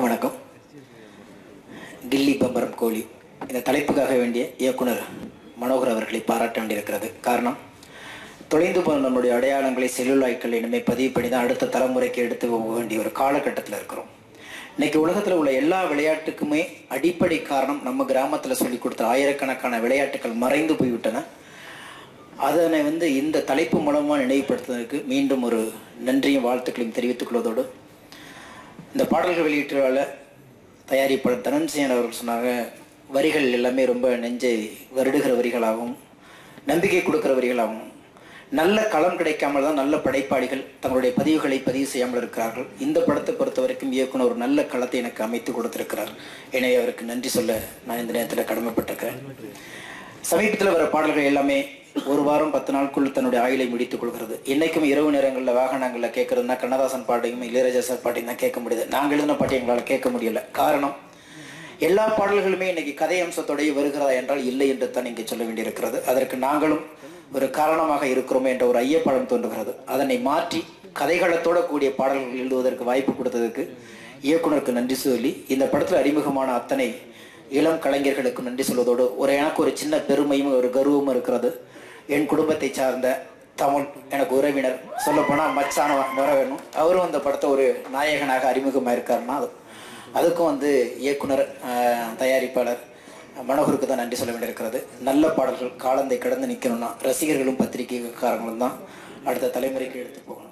வணக்கம். கில்லி பம்பரம் கோழி. இந்த தலைப்புக்காக வேண்டிய இயக்குனர் மனோகர் அவர்களை பாராட்ட வேண்டியிருக்கிறது. காரணம் தொலைந்து போன நம்முடைய அடையாளங்களை செல்லுலாய்க்கள் இனிமே பதிவு பண்ணி தான் அடுத்த தலைமுறைக்கு எடுத்து போக வேண்டிய ஒரு காலகட்டத்தில் இருக்கிறோம். இன்னைக்கு உலகத்தில் உள்ள எல்லா விளையாட்டுக்குமே அடிப்படை காரணம் நம்ம கிராமத்தில் சொல்லி கொடுத்த ஆயிரக்கணக்கான விளையாட்டுகள் மறைந்து போய்விட்டன. அதனை வந்து இந்த தலைப்பு மூலமாக நினைவுபடுத்துவதற்கு மீண்டும் ஒரு நன்றியும் வாழ்த்துக்களையும் தெரிவித்துக் கொள்வதோடு இந்த பாடல்கள் வெளியீட்டுல தயாரிப்பாளர் தனன்சேன் அவர்கள் சொன்னாங்க வரிகள் எல்லாமே ரொம்ப நெஞ்சை வருடுகிற வரிகளாகவும் நம்பிக்கை கொடுக்கிற வரிகளாகவும். நல்ல களம் கிடைக்காமல் தான் நல்ல படைப்பாளிகள் தங்களுடைய பதிவுகளை பதிவு செய்யாமல் இருக்கிறார்கள். இந்த படத்தை பொறுத்த வரைக்கும் இயக்குனர் ஒரு நல்ல களத்தை எனக்கு அமைத்து கொடுத்திருக்கிறார். எனவே அவருக்கு நன்றி சொல்ல நான் இந்த நேரத்தில் கடமைப்பட்டிருக்கிறேன். சமீபத்தில் வர பாடல்கள் எல்லாமே ஒரு வாரம் பத்து நாளுக்குள் தன்னுடைய ஆயுளை முடித்துக் கொள்கிறது. இன்னைக்கும் இரவு நேரங்களில் வாகனங்களில் கேட்கறதுனா கண்ணதாசன் பாட்டையும் இளையராஜா சார் பாட்டையும் தான் கேட்க முடியுது. நாங்கள் எழுதின பாட்டை எங்களால் கேட்க முடியல. காரணம் எல்லா பாடல்களுமே இன்னைக்கு கதை அம்சத்தோடைய வருகிறதா என்றால் இல்லை என்று தான் இங்கே சொல்ல வேண்டியிருக்கிறது. அதற்கு நாங்களும் ஒரு காரணமாக இருக்கிறோமே என்ற ஒரு ஐயப்படம் தோன்றுகிறது. அதனை மாற்றி கதைகளத்தோட கூடிய பாடல்கள் எழுதுவதற்கு வாய்ப்பு கொடுத்ததுக்கு இயக்குனருக்கு நன்றி சொல்லி இந்த படத்தில் அறிமுகமான அத்தனை இளம் கலைஞர்களுக்கு நன்றி சொல்வதோடு ஒரு எனக்கு ஒரு சின்ன பெருமையும் ஒரு கர்வமும் இருக்கிறது. என் குடும்பத்தை சார்ந்த தமிழ் எனக்கு உறவினர் சொல்லப்போனால் மச்சான வர வேணும் அவரும் அந்த படத்தை ஒரு நாயகனாக அறிமுகமாக இருக்காருன்னா அது. அதுக்கும் வந்து இயக்குனர் தயாரிப்பாளர் மனோகருக்கு தான் நன்றி சொல்ல வேண்டியிருக்கிறது. நல்ல பாடல்கள் காலந்தை கடந்து நிற்கணும்னா ரசிகர்களும் பத்திரிகைக்காரங்களும் தான் அடுத்த தலைமுறைக்கு எடுத்து போகணும்.